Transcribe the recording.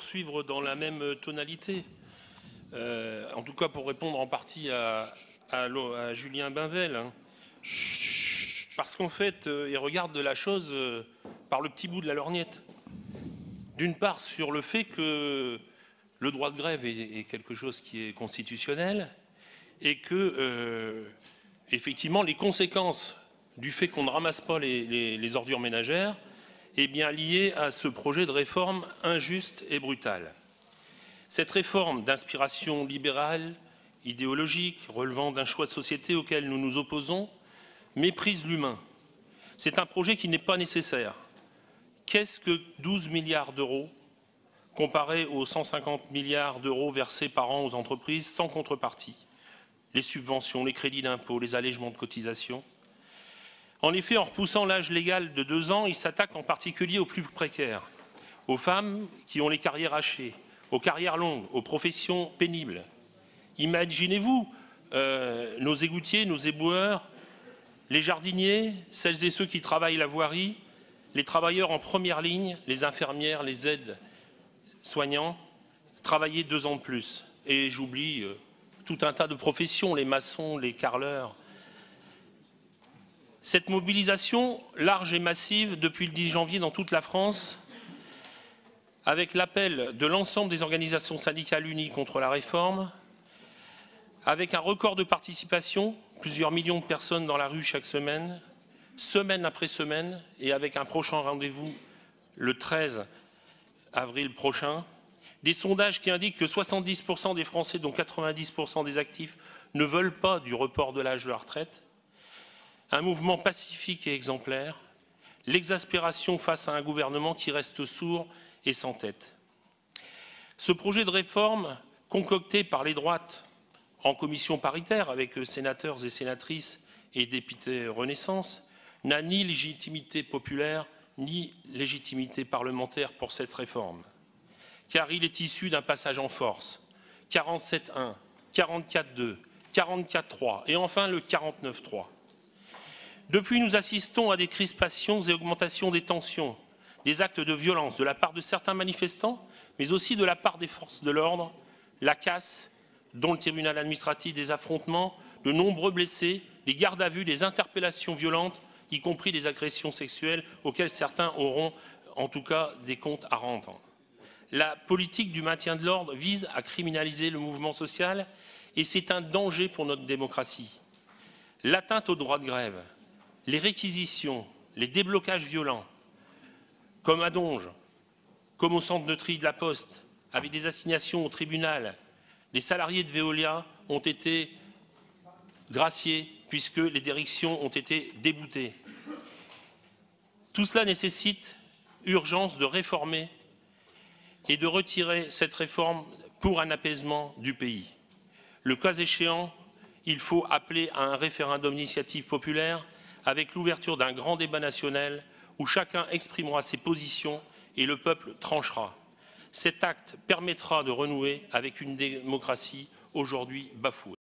Suivre dans la même tonalité, euh, en tout cas pour répondre en partie à, Julien Binvel, hein. parce qu'en fait, euh, il regarde de la chose euh, par le petit bout de la lorgnette. D'une part, sur le fait que le droit de grève est, quelque chose qui est constitutionnel et que, effectivement, les conséquences du fait qu'on ne ramasse pas les ordures ménagères est bien lié à ce projet de réforme injuste et brutale. Cette réforme d'inspiration libérale, idéologique, relevant d'un choix de société auquel nous nous opposons, méprise l'humain. C'est un projet qui n'est pas nécessaire. Qu'est-ce que 12 milliards d'euros comparé aux 150 milliards d'euros versés par an aux entreprises sans contrepartie? Les subventions, les crédits d'impôt, les allègements de cotisations en effet, en repoussant l'âge légal de deux ans, il s'attaque en particulier aux plus précaires, aux femmes qui ont les carrières hachées, aux carrières longues, aux professions pénibles. Imaginez-vous euh, nos égoutiers, nos éboueurs, les jardiniers, celles et ceux qui travaillent la voirie, les travailleurs en première ligne, les infirmières, les aides soignants, travailler deux ans de plus. Et j'oublie euh, tout un tas de professions, les maçons, les carleurs, cette mobilisation large et massive depuis le 10 janvier dans toute la France, avec l'appel de l'ensemble des organisations syndicales unies contre la réforme, avec un record de participation, plusieurs millions de personnes dans la rue chaque semaine, semaine après semaine, et avec un prochain rendez-vous le 13 avril prochain, des sondages qui indiquent que 70% des Français, dont 90% des actifs, ne veulent pas du report de l'âge de la retraite, un mouvement pacifique et exemplaire, l'exaspération face à un gouvernement qui reste sourd et sans tête. Ce projet de réforme, concocté par les droites en commission paritaire avec sénateurs et sénatrices et députés Renaissance, n'a ni légitimité populaire ni légitimité parlementaire pour cette réforme, car il est issu d'un passage en force, 47.1, 44.2, 44.3 et enfin le 49.3. Depuis, nous assistons à des crispations et augmentations des tensions, des actes de violence de la part de certains manifestants, mais aussi de la part des forces de l'ordre, la casse, dont le tribunal administratif des affrontements, de nombreux blessés, des gardes à vue, des interpellations violentes, y compris des agressions sexuelles auxquelles certains auront en tout cas des comptes à rendre. La politique du maintien de l'ordre vise à criminaliser le mouvement social et c'est un danger pour notre démocratie. L'atteinte au droit de grève, les réquisitions, les déblocages violents, comme à Donge, comme au centre de tri de la Poste, avec des assignations au tribunal, les salariés de Veolia ont été graciés puisque les directions ont été déboutées. Tout cela nécessite urgence de réformer et de retirer cette réforme pour un apaisement du pays. Le cas échéant, il faut appeler à un référendum d'initiative populaire avec l'ouverture d'un grand débat national où chacun exprimera ses positions et le peuple tranchera. Cet acte permettra de renouer avec une démocratie aujourd'hui bafouée.